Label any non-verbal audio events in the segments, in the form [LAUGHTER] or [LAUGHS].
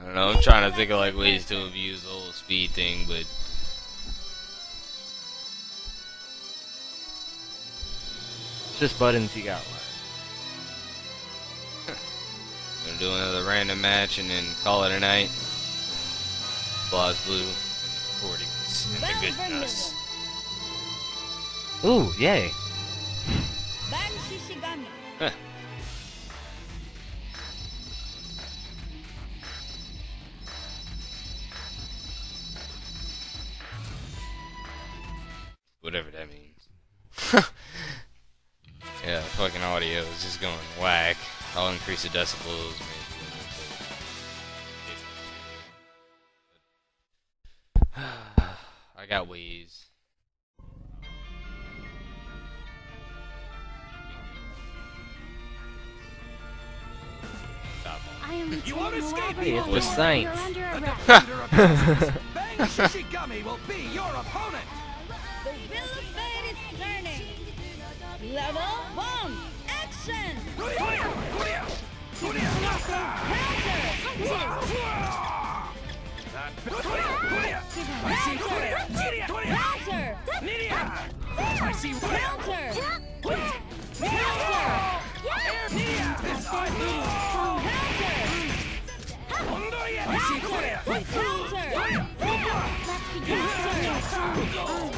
I don't know. I'm trying to think of like ways to abuse the whole speed thing, but It's just buttons you got. [LAUGHS] gonna do another random match and then call it a night. Blaz Blue recordings and the goodness. Ooh, yay. [LAUGHS] Ban Huh. Whatever that means. [LAUGHS] yeah, fucking audio is just going whack. I'll increase the decibels. [SIGHS] I got ways. Stop. I am You won't escape me, Hey, it's Lord. the Saints. You're under [LAUGHS] arrest. Defender Bang Shishigami will be your opponent. The wheel of fate is turning. Level one. Action. Counter. I see Counter. Counter.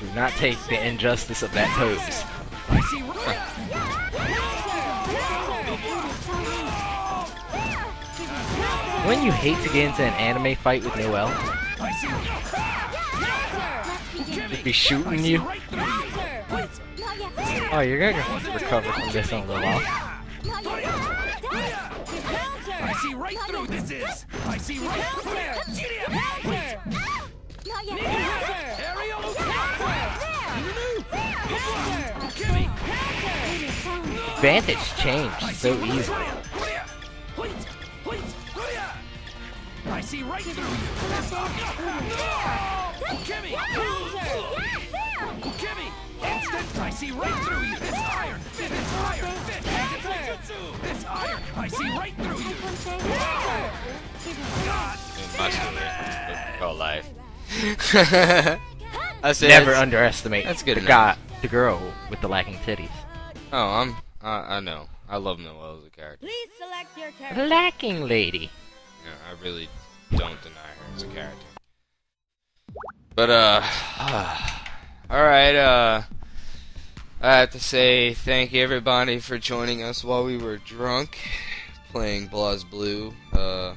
Do not take the injustice of that pose. I see When you hate to get into an anime fight with Noel, I see just be shooting you. right through. Oh, you're gonna have to recover from this on the while. I see right through this is. I see right through Vantage changed so easily. I see right through you. Kimmy. Kimmy. Instant. I see right through you. This iron. This iron. This. Iron. I see right through you. God. My story. Life. [LAUGHS] I said Never underestimate that's good the enough. guy, the girl with the lacking titties. Oh, I'm. I, I know. I love Noel as a character. Please select your character. Lacking lady. Yeah, I really don't deny her as a character. But uh, [SIGHS] all right. Uh, I have to say thank you everybody for joining us while we were drunk playing Blaz Blue. Uh, I'm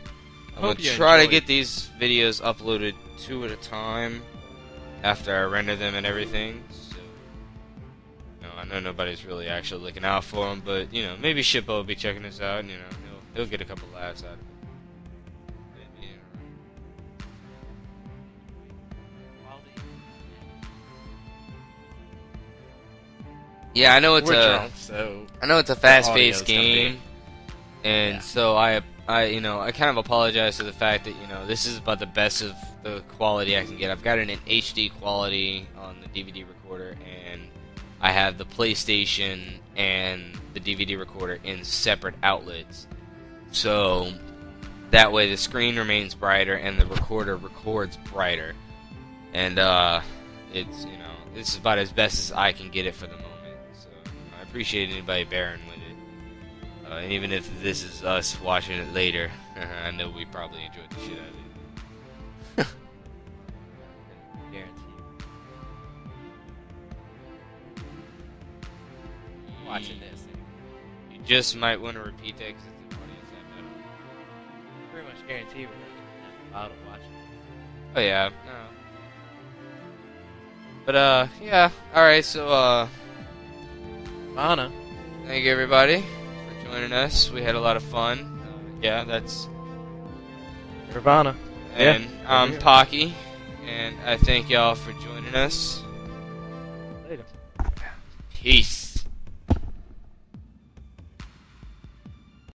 gonna Hope you try to get these videos uploaded two at a time after I render them and everything. So, you know, nobody's really actually looking out for them, but you know, maybe Shippo will be checking this out. And, you know, he'll he'll get a couple laughs out of it. Maybe, you know. Yeah, I know it's We're a drunk, so I know it's a fast-paced game, and Yeah. so I I you know I kind of apologize for the fact that you know this is about the best of the quality I can get. I've got it in HD quality on the DVD recorder, and I have the PlayStation and the DVD recorder in separate outlets, so that way the screen remains brighter and the recorder records brighter, and uh, it's you know this is about as best as I can get it for the moment. So I appreciate anybody bearing with it. Uh, and even if this is us watching it later, [LAUGHS] I know we probably enjoyed the shit out of Watching this, You just might want to repeat that because it's the audience that better. pretty much guarantee we're gonna have to watching. Oh yeah. No. But uh, yeah. All right. So uh, Anna. thank you everybody for joining us. We had a lot of fun. Uh, yeah, that's Nirvana. And Yeah. I'm Pocky, and I thank y'all for joining us. Later. Peace.